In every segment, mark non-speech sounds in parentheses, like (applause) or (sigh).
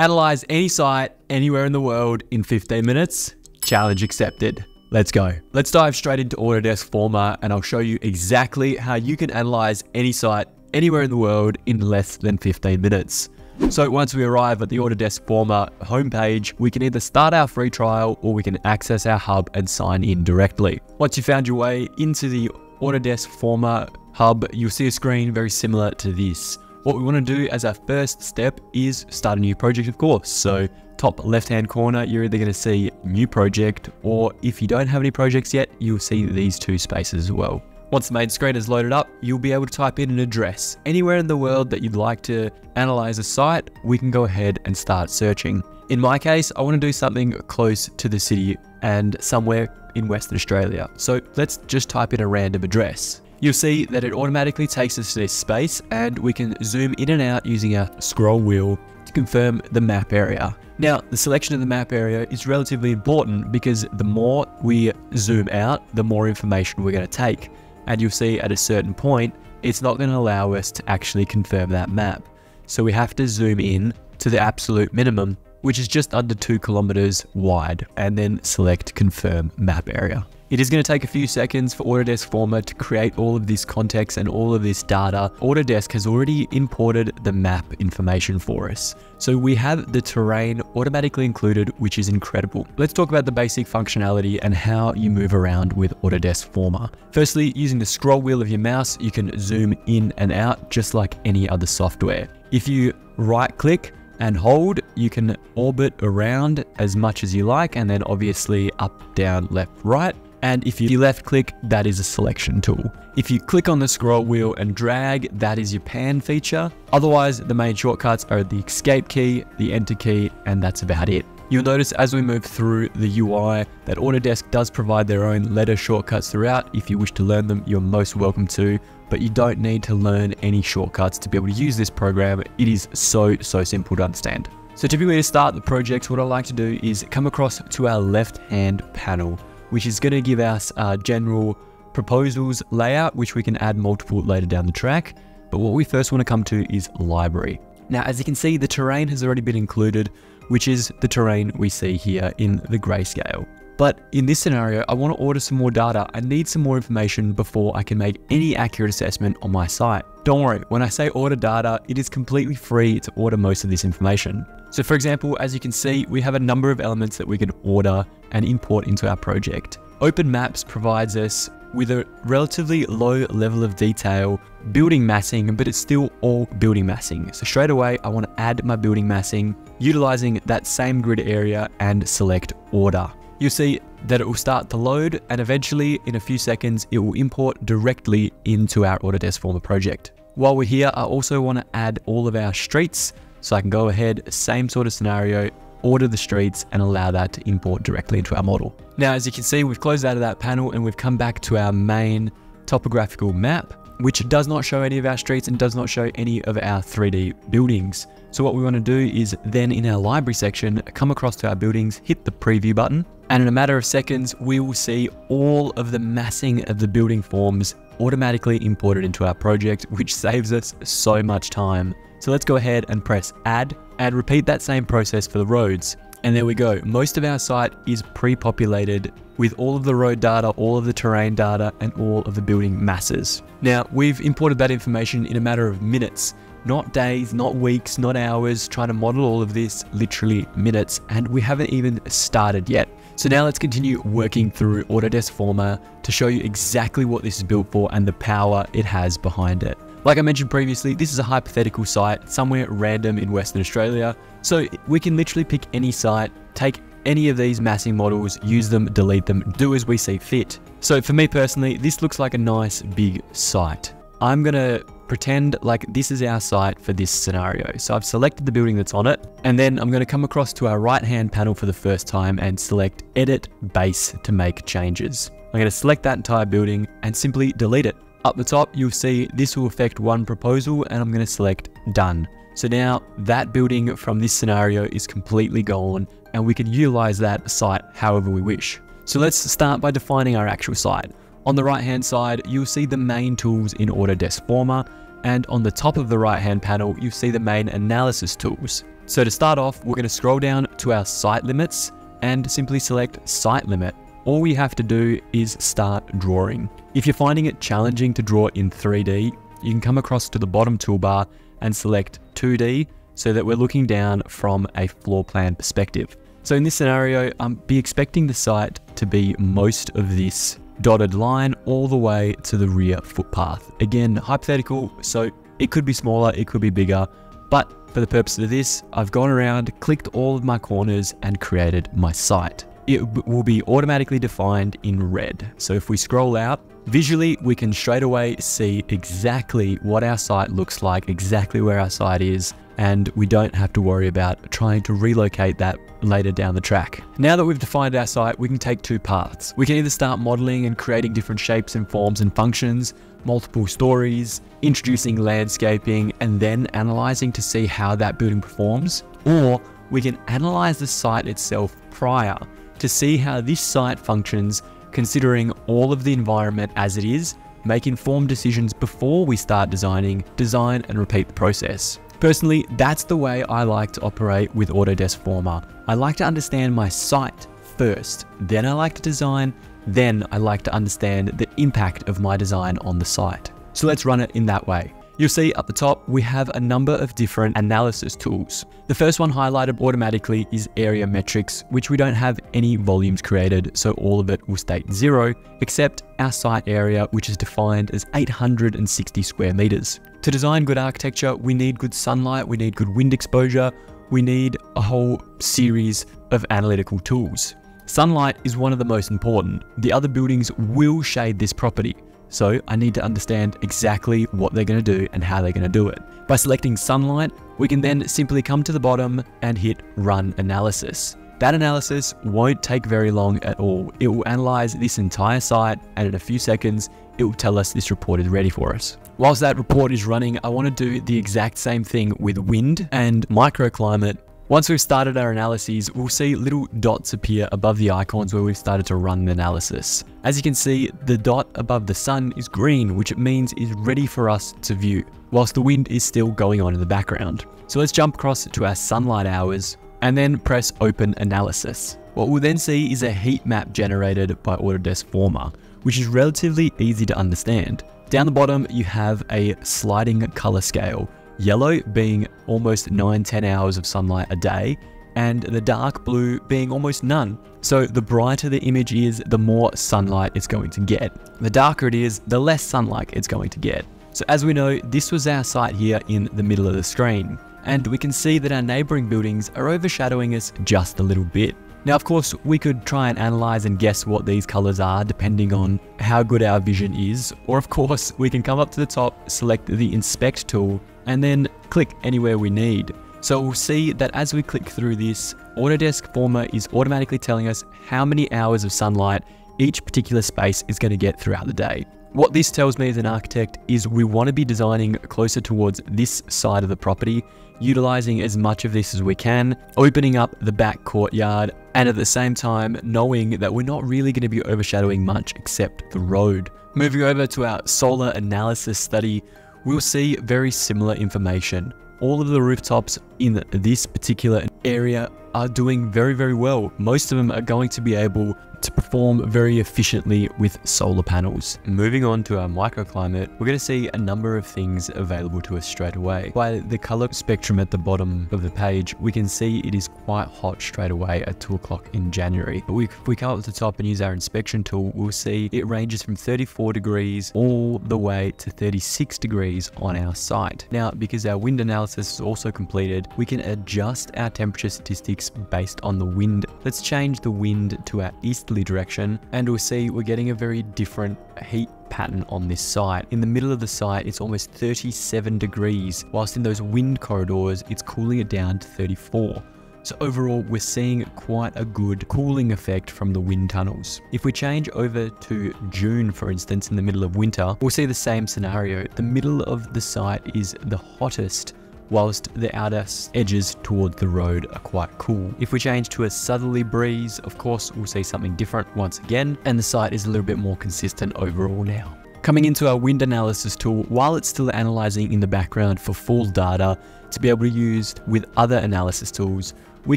Analyze any site anywhere in the world in 15 minutes. Challenge accepted. Let's go. Let's dive straight into Autodesk Forma and I'll show you exactly how you can analyze any site anywhere in the world in less than 15 minutes. So once we arrive at the Autodesk Forma homepage, we can either start our free trial or we can access our hub and sign in directly. Once you found your way into the Autodesk Forma hub, you'll see a screen very similar to this. What we want to do as our first step is start a new project, of course. So top left-hand corner, you're either going to see new project, or if you don't have any projects yet, you'll see these two spaces as well. Once the main screen is loaded up, you'll be able to type in an address. Anywhere in the world that you'd like to analyze a site, we can go ahead and start searching. In my case, I want to do something close to the city and somewhere in Western Australia. So let's just type in a random address you'll see that it automatically takes us to this space and we can zoom in and out using our scroll wheel to confirm the map area. Now, the selection of the map area is relatively important because the more we zoom out, the more information we're going to take. And you'll see at a certain point, it's not going to allow us to actually confirm that map. So we have to zoom in to the absolute minimum, which is just under two kilometers wide, and then select confirm map area. It is going to take a few seconds for Autodesk Forma to create all of this context and all of this data. Autodesk has already imported the map information for us. So we have the terrain automatically included, which is incredible. Let's talk about the basic functionality and how you move around with Autodesk Forma. Firstly, using the scroll wheel of your mouse, you can zoom in and out just like any other software. If you right click, and hold, you can orbit around as much as you like, and then obviously up, down, left, right. And if you left click, that is a selection tool. If you click on the scroll wheel and drag, that is your pan feature. Otherwise, the main shortcuts are the escape key, the enter key, and that's about it. You'll notice as we move through the UI that Autodesk does provide their own letter shortcuts throughout. If you wish to learn them, you're most welcome to, but you don't need to learn any shortcuts to be able to use this program. It is so, so simple to understand. So typically to start the project, what I like to do is come across to our left hand panel which is going to give us a general proposals layout, which we can add multiple later down the track. But what we first want to come to is library. Now, as you can see, the terrain has already been included, which is the terrain we see here in the grayscale. But in this scenario, I want to order some more data. I need some more information before I can make any accurate assessment on my site. Don't worry, when I say order data, it is completely free to order most of this information. So for example, as you can see, we have a number of elements that we can order and import into our project. Open Maps provides us with a relatively low level of detail building massing, but it's still all building massing. So straight away, I want to add my building massing, utilizing that same grid area and select order you'll see that it will start to load and eventually in a few seconds it will import directly into our Autodesk Forma project. While we're here, I also want to add all of our streets so I can go ahead, same sort of scenario, order the streets and allow that to import directly into our model. Now, as you can see, we've closed out of that panel and we've come back to our main topographical map, which does not show any of our streets and does not show any of our 3D buildings. So what we want to do is then in our library section, come across to our buildings, hit the preview button, and in a matter of seconds, we will see all of the massing of the building forms automatically imported into our project, which saves us so much time. So let's go ahead and press add and repeat that same process for the roads. And there we go. Most of our site is pre-populated with all of the road data, all of the terrain data, and all of the building masses. Now, we've imported that information in a matter of minutes, not days, not weeks, not hours, trying to model all of this literally minutes, and we haven't even started yet. So now let's continue working through Autodesk Forma to show you exactly what this is built for and the power it has behind it. Like I mentioned previously, this is a hypothetical site somewhere random in Western Australia. So we can literally pick any site, take any of these massing models, use them, delete them, do as we see fit. So for me personally, this looks like a nice big site. I'm gonna pretend like this is our site for this scenario. So I've selected the building that's on it, and then I'm gonna come across to our right-hand panel for the first time and select Edit Base to make changes. I'm gonna select that entire building and simply delete it. Up the top, you'll see this will affect one proposal and I'm gonna select Done. So now that building from this scenario is completely gone and we can utilize that site however we wish. So let's start by defining our actual site. On the right hand side, you'll see the main tools in Autodesk Forma, and on the top of the right hand panel, you'll see the main analysis tools. So to start off, we're going to scroll down to our site limits and simply select site limit. All we have to do is start drawing. If you're finding it challenging to draw in 3D, you can come across to the bottom toolbar and select 2D so that we're looking down from a floor plan perspective. So in this scenario, I'm be expecting the site to be most of this dotted line all the way to the rear footpath. Again, hypothetical, so it could be smaller, it could be bigger, but for the purpose of this, I've gone around, clicked all of my corners and created my site. It will be automatically defined in red. So if we scroll out, visually we can straight away see exactly what our site looks like, exactly where our site is, and we don't have to worry about trying to relocate that later down the track. Now that we've defined our site, we can take two paths. We can either start modeling and creating different shapes and forms and functions, multiple stories, introducing landscaping, and then analyzing to see how that building performs, or we can analyze the site itself prior to see how this site functions considering all of the environment as it is, make informed decisions before we start designing, design and repeat the process. Personally, that's the way I like to operate with Autodesk Forma. I like to understand my site first, then I like to design, then I like to understand the impact of my design on the site. So let's run it in that way. You'll see up the top, we have a number of different analysis tools. The first one highlighted automatically is area metrics, which we don't have any volumes created, so all of it will state zero, except our site area, which is defined as 860 square meters. To design good architecture, we need good sunlight, we need good wind exposure, we need a whole series of analytical tools. Sunlight is one of the most important. The other buildings will shade this property. So I need to understand exactly what they're going to do and how they're going to do it. By selecting sunlight, we can then simply come to the bottom and hit run analysis. That analysis won't take very long at all. It will analyze this entire site and in a few seconds, it will tell us this report is ready for us. Whilst that report is running, I want to do the exact same thing with wind and microclimate once we've started our analyses, we'll see little dots appear above the icons where we've started to run the analysis. As you can see, the dot above the sun is green, which it means is ready for us to view, whilst the wind is still going on in the background. So let's jump across to our sunlight hours and then press open analysis. What we'll then see is a heat map generated by Autodesk Forma, which is relatively easy to understand. Down the bottom, you have a sliding color scale yellow being almost 9 10 hours of sunlight a day, and the dark blue being almost none. So the brighter the image is, the more sunlight it's going to get. The darker it is, the less sunlight it's going to get. So as we know, this was our site here in the middle of the screen, and we can see that our neighboring buildings are overshadowing us just a little bit. Now, of course, we could try and analyze and guess what these colors are depending on how good our vision is, or of course, we can come up to the top, select the inspect tool, and then click anywhere we need. So we'll see that as we click through this, Autodesk Forma is automatically telling us how many hours of sunlight each particular space is going to get throughout the day. What this tells me as an architect is we want to be designing closer towards this side of the property, utilizing as much of this as we can, opening up the back courtyard, and at the same time knowing that we're not really going to be overshadowing much except the road. Moving over to our solar analysis study, we'll see very similar information. All of the rooftops in this particular area are doing very, very well. Most of them are going to be able to perform very efficiently with solar panels. Moving on to our microclimate, we're going to see a number of things available to us straight away. By the color spectrum at the bottom of the page, we can see it is quite hot straight away at 2 o'clock in January. But if we come up to the top and use our inspection tool, we'll see it ranges from 34 degrees all the way to 36 degrees on our site. Now, because our wind analysis is also completed, we can adjust our temperature statistics based on the wind. Let's change the wind to our easterly direction and we'll see we're getting a very different heat pattern on this site. In the middle of the site, it's almost 37 degrees, whilst in those wind corridors, it's cooling it down to 34. So overall, we're seeing quite a good cooling effect from the wind tunnels. If we change over to June, for instance, in the middle of winter, we'll see the same scenario. The middle of the site is the hottest whilst the outer edges towards the road are quite cool. If we change to a southerly breeze, of course, we'll see something different once again, and the site is a little bit more consistent overall now. Coming into our wind analysis tool, while it's still analyzing in the background for full data to be able to use with other analysis tools, we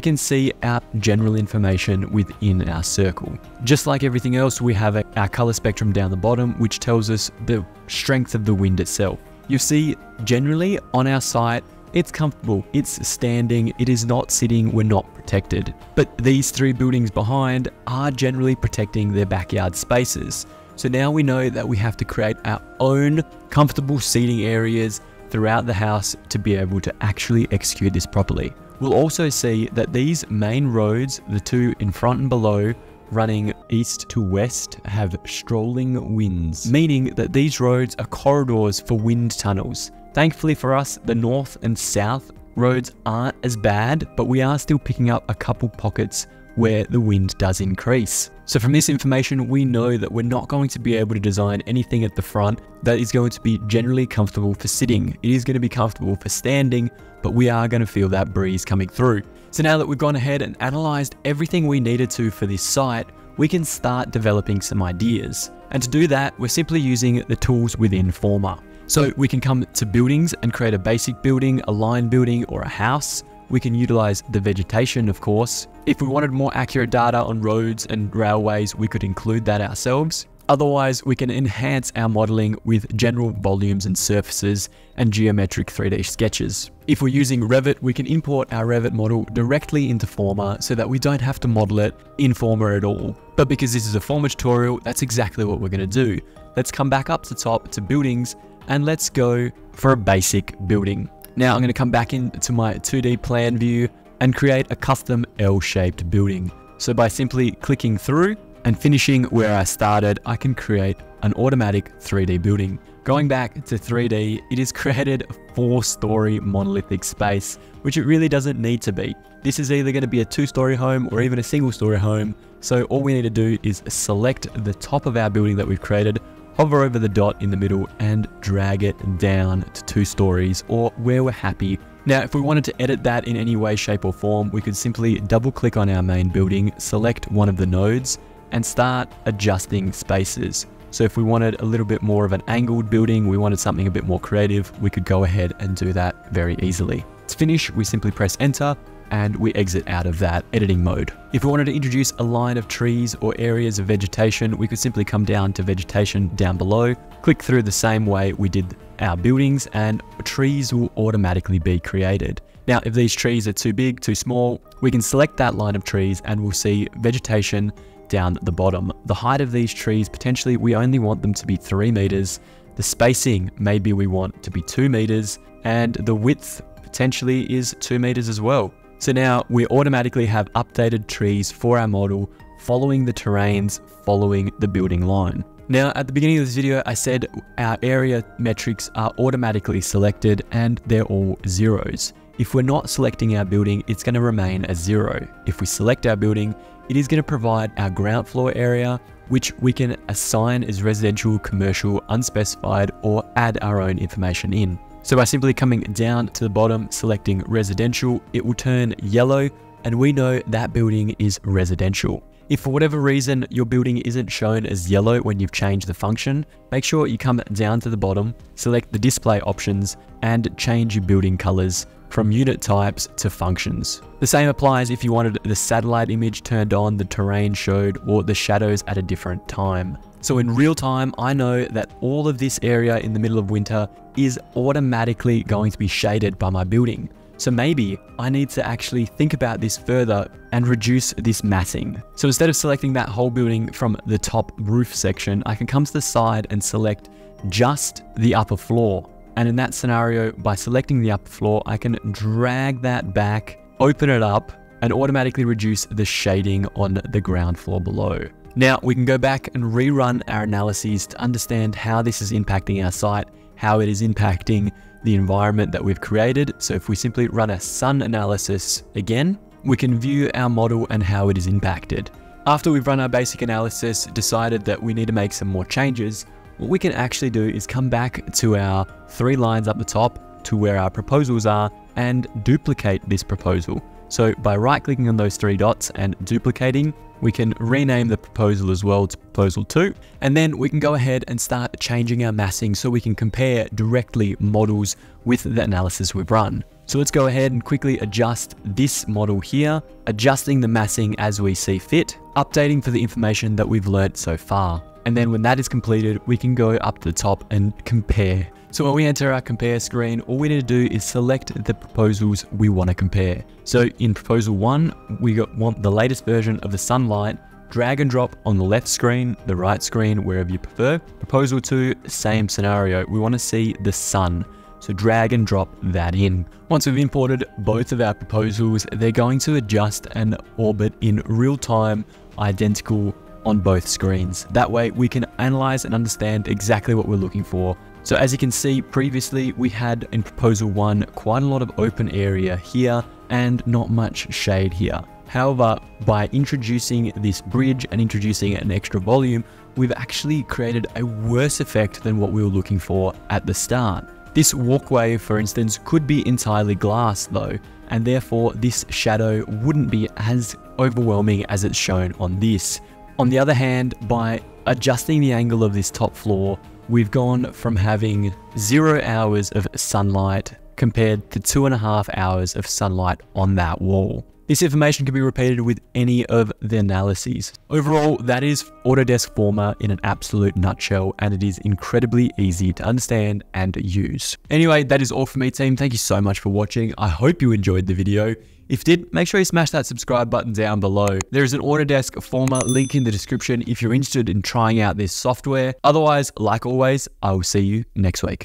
can see our general information within our circle. Just like everything else, we have our color spectrum down the bottom, which tells us the strength of the wind itself. You see, generally on our site, it's comfortable, it's standing, it is not sitting, we're not protected. But these three buildings behind are generally protecting their backyard spaces. So now we know that we have to create our own comfortable seating areas throughout the house to be able to actually execute this properly. We'll also see that these main roads, the two in front and below, running east to west have strolling winds, meaning that these roads are corridors for wind tunnels. Thankfully for us, the north and south roads aren't as bad, but we are still picking up a couple pockets where the wind does increase. So from this information, we know that we're not going to be able to design anything at the front that is going to be generally comfortable for sitting. It is going to be comfortable for standing, but we are going to feel that breeze coming through. So now that we've gone ahead and analyzed everything we needed to for this site, we can start developing some ideas. And to do that, we're simply using the tools within Forma. So we can come to buildings and create a basic building, a line building, or a house. We can utilize the vegetation, of course. If we wanted more accurate data on roads and railways, we could include that ourselves. Otherwise, we can enhance our modeling with general volumes and surfaces and geometric 3D sketches. If we're using Revit, we can import our Revit model directly into Forma so that we don't have to model it in Forma at all. But because this is a Forma tutorial, that's exactly what we're going to do. Let's come back up to top to buildings and let's go for a basic building. Now I'm going to come back into my 2D plan view and create a custom L-shaped building. So by simply clicking through and finishing where I started, I can create an automatic 3D building. Going back to 3D, it has (laughs) created a four-story monolithic space, which it really doesn't need to be. This is either going to be a two-story home or even a single-story home, so all we need to do is select the top of our building that we've created, hover over the dot in the middle and drag it down to two stories or where we're happy. Now, if we wanted to edit that in any way, shape or form, we could simply double click on our main building, select one of the nodes and start adjusting spaces. So if we wanted a little bit more of an angled building, we wanted something a bit more creative, we could go ahead and do that very easily. To finish, we simply press enter and we exit out of that editing mode. If we wanted to introduce a line of trees or areas of vegetation, we could simply come down to vegetation down below, click through the same way we did our buildings and trees will automatically be created. Now, if these trees are too big, too small, we can select that line of trees and we'll see vegetation down the bottom. The height of these trees, potentially we only want them to be three meters. The spacing, maybe we want to be two meters and the width potentially is two meters as well. So now we automatically have updated trees for our model following the terrains, following the building line. Now at the beginning of this video, I said our area metrics are automatically selected and they're all zeros. If we're not selecting our building, it's going to remain a zero. If we select our building, it is going to provide our ground floor area, which we can assign as residential, commercial, unspecified, or add our own information in. So by simply coming down to the bottom, selecting residential, it will turn yellow and we know that building is residential. If for whatever reason your building isn't shown as yellow when you've changed the function, make sure you come down to the bottom, select the display options and change your building colors from unit types to functions. The same applies if you wanted the satellite image turned on, the terrain showed, or the shadows at a different time. So in real time, I know that all of this area in the middle of winter is automatically going to be shaded by my building. So maybe I need to actually think about this further and reduce this massing. So instead of selecting that whole building from the top roof section, I can come to the side and select just the upper floor. And in that scenario, by selecting the upper floor, I can drag that back, open it up, and automatically reduce the shading on the ground floor below. Now we can go back and rerun our analyses to understand how this is impacting our site, how it is impacting the environment that we've created. So if we simply run a sun analysis again, we can view our model and how it is impacted. After we've run our basic analysis, decided that we need to make some more changes, what we can actually do is come back to our three lines up the top to where our proposals are and duplicate this proposal. So by right clicking on those three dots and duplicating, we can rename the proposal as well to proposal 2, and then we can go ahead and start changing our massing so we can compare directly models with the analysis we've run. So let's go ahead and quickly adjust this model here, adjusting the massing as we see fit, updating for the information that we've learnt so far. And then when that is completed, we can go up to the top and compare. So when we enter our compare screen, all we need to do is select the proposals we want to compare. So in proposal one, we got, want the latest version of the sunlight, drag and drop on the left screen, the right screen, wherever you prefer. Proposal two, same scenario. We want to see the sun. So drag and drop that in. Once we've imported both of our proposals, they're going to adjust and orbit in real time, identical on both screens. That way we can analyze and understand exactly what we're looking for. So as you can see previously, we had in proposal one, quite a lot of open area here and not much shade here. However, by introducing this bridge and introducing an extra volume, we've actually created a worse effect than what we were looking for at the start. This walkway, for instance, could be entirely glass though, and therefore this shadow wouldn't be as overwhelming as it's shown on this. On the other hand, by adjusting the angle of this top floor, we've gone from having zero hours of sunlight compared to two and a half hours of sunlight on that wall. This information can be repeated with any of the analyses. Overall, that is Autodesk Forma in an absolute nutshell, and it is incredibly easy to understand and use. Anyway, that is all from me team. Thank you so much for watching. I hope you enjoyed the video. If did, make sure you smash that subscribe button down below. There is an Autodesk Forma link in the description if you're interested in trying out this software. Otherwise, like always, I will see you next week.